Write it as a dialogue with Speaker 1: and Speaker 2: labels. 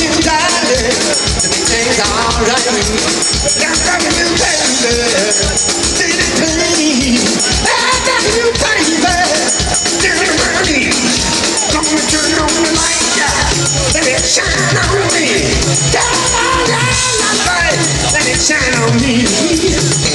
Speaker 1: you, darling. Everything's alright. Got from you, baby. Did it me. I got you, baby. Did it money? Gonna turn on the light, yeah. Let it shine on me. Yeah, yeah, yeah, yeah. Let it shine on me.